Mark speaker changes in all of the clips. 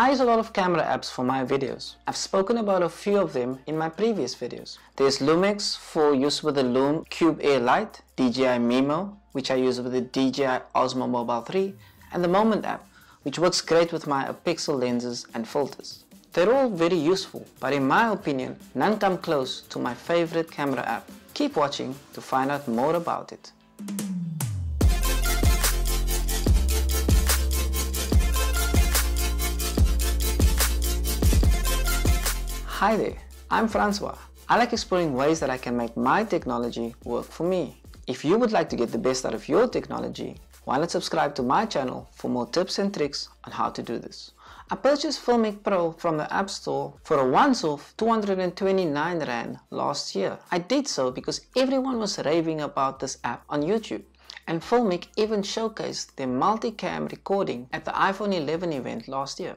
Speaker 1: I use a lot of camera apps for my videos. I've spoken about a few of them in my previous videos. There's Lumix for use with the Lume Cube Air Lite, DJI Mimo, which I use with the DJI Osmo Mobile 3, and the Moment app, which works great with my Apexel lenses and filters. They're all very useful, but in my opinion, none come close to my favorite camera app. Keep watching to find out more about it. Hi there, I'm Francois. I like exploring ways that I can make my technology work for me. If you would like to get the best out of your technology, why not subscribe to my channel for more tips and tricks on how to do this. I purchased Filmic Pro from the App Store for a once-off 229 Rand last year. I did so because everyone was raving about this app on YouTube and Filmic even showcased their multicam recording at the iPhone 11 event last year.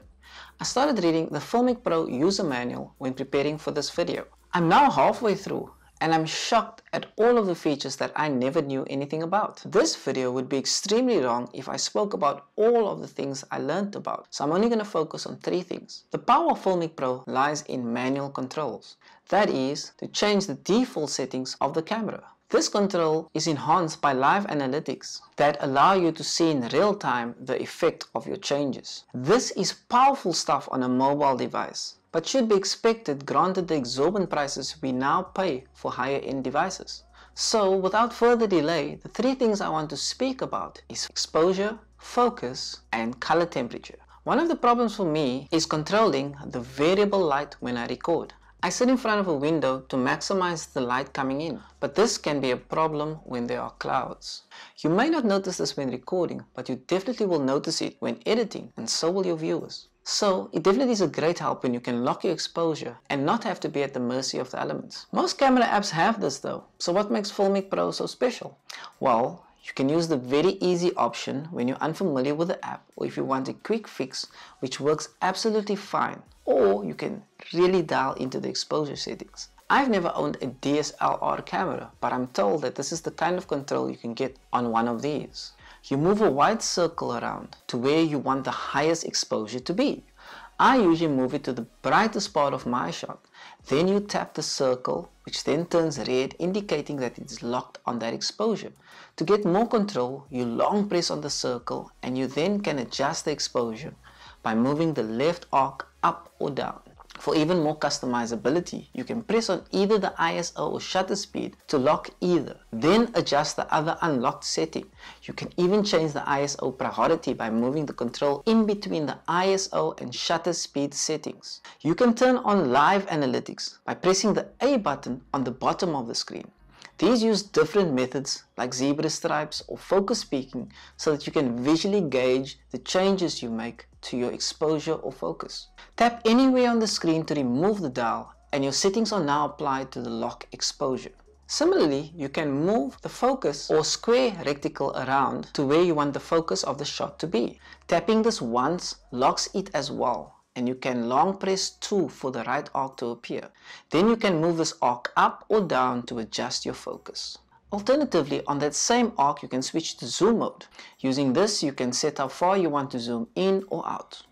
Speaker 1: I started reading the Filmic Pro user manual when preparing for this video. I'm now halfway through and I'm shocked at all of the features that I never knew anything about. This video would be extremely long if I spoke about all of the things I learned about, so I'm only going to focus on three things. The power of Filmic Pro lies in manual controls. That is, to change the default settings of the camera. This control is enhanced by live analytics that allow you to see in real time the effect of your changes. This is powerful stuff on a mobile device, but should be expected granted the exorbitant prices we now pay for higher end devices. So without further delay, the three things I want to speak about is exposure, focus, and color temperature. One of the problems for me is controlling the variable light when I record. I sit in front of a window to maximize the light coming in, but this can be a problem when there are clouds. You may not notice this when recording, but you definitely will notice it when editing, and so will your viewers. So, it definitely is a great help when you can lock your exposure and not have to be at the mercy of the elements. Most camera apps have this though, so what makes Filmic Pro so special? Well, you can use the very easy option when you're unfamiliar with the app or if you want a quick fix which works absolutely fine or you can really dial into the exposure settings. I've never owned a DSLR camera but I'm told that this is the kind of control you can get on one of these. You move a white circle around to where you want the highest exposure to be. I usually move it to the brightest part of my shot. Then you tap the circle, which then turns red, indicating that it is locked on that exposure. To get more control, you long press on the circle and you then can adjust the exposure by moving the left arc up or down. For even more customizability, you can press on either the ISO or shutter speed to lock either, then adjust the other unlocked setting. You can even change the ISO priority by moving the control in between the ISO and shutter speed settings. You can turn on live analytics by pressing the A button on the bottom of the screen. These use different methods like zebra stripes or focus peaking so that you can visually gauge the changes you make to your exposure or focus. Tap anywhere on the screen to remove the dial and your settings are now applied to the lock exposure. Similarly, you can move the focus or square reticle around to where you want the focus of the shot to be. Tapping this once locks it as well and you can long press 2 for the right arc to appear. Then you can move this arc up or down to adjust your focus. Alternatively, on that same arc you can switch to zoom mode. Using this you can set how far you want to zoom in or out.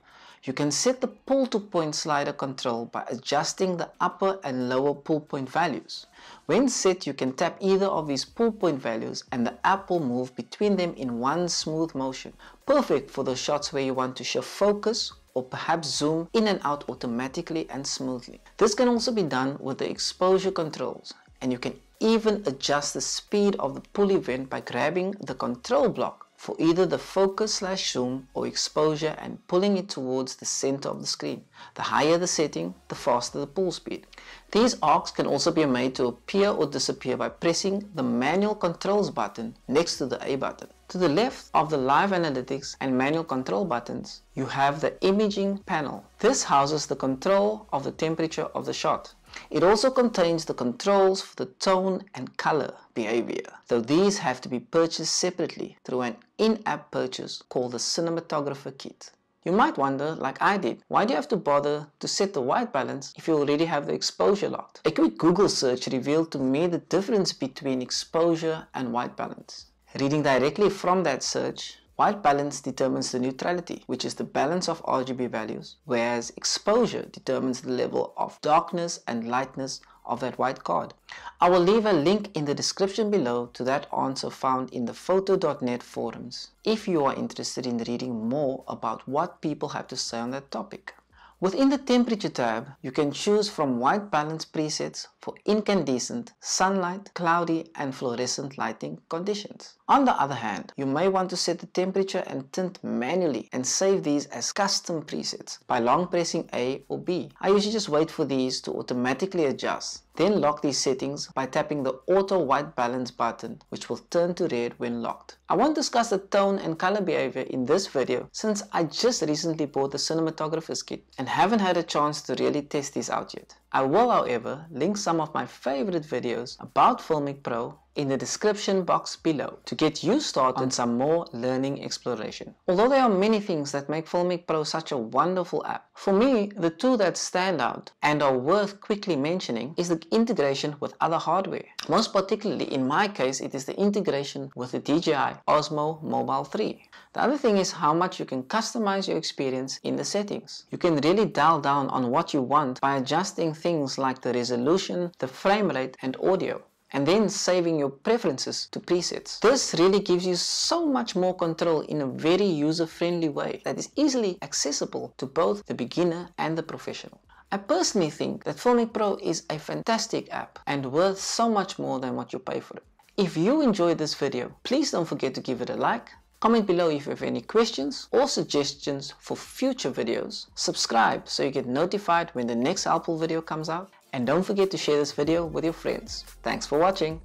Speaker 1: You can set the pull to point slider control by adjusting the upper and lower pull point values. When set, you can tap either of these pull point values and the app will move between them in one smooth motion. Perfect for those shots where you want to shift focus or perhaps zoom in and out automatically and smoothly. This can also be done with the exposure controls and you can even adjust the speed of the pull event by grabbing the control block for either the focus slash zoom or exposure and pulling it towards the center of the screen. The higher the setting, the faster the pull speed. These arcs can also be made to appear or disappear by pressing the manual controls button next to the A button. To the left of the live analytics and manual control buttons, you have the imaging panel. This houses the control of the temperature of the shot. It also contains the controls for the tone and color behavior, though these have to be purchased separately through an in-app purchase called the Cinematographer Kit. You might wonder, like I did, why do you have to bother to set the white balance if you already have the exposure locked? A quick Google search revealed to me the difference between exposure and white balance. Reading directly from that search, white balance determines the neutrality, which is the balance of RGB values, whereas exposure determines the level of darkness and lightness of that white card. I will leave a link in the description below to that answer found in the photo.net forums if you are interested in reading more about what people have to say on that topic. Within the temperature tab, you can choose from white balance presets for incandescent, sunlight, cloudy and fluorescent lighting conditions. On the other hand, you may want to set the temperature and tint manually and save these as custom presets by long pressing A or B. I usually just wait for these to automatically adjust then lock these settings by tapping the auto white balance button which will turn to red when locked. I won't discuss the tone and color behavior in this video since I just recently bought the cinematographer's kit and haven't had a chance to really test these out yet. I will however link some of my favorite videos about Filmic Pro in the description box below to get you started on some more learning exploration. Although there are many things that make Filmic Pro such a wonderful app, for me the two that stand out and are worth quickly mentioning is the integration with other hardware. Most particularly in my case it is the integration with the DJI Osmo Mobile 3. The other thing is how much you can customize your experience in the settings. You can really dial down on what you want by adjusting things like the resolution, the frame rate and audio and then saving your preferences to presets. This really gives you so much more control in a very user-friendly way that is easily accessible to both the beginner and the professional. I personally think that Filmic Pro is a fantastic app and worth so much more than what you pay for it. If you enjoyed this video, please don't forget to give it a like, Comment below if you have any questions or suggestions for future videos. Subscribe so you get notified when the next Alpool video comes out. And don't forget to share this video with your friends. Thanks for watching.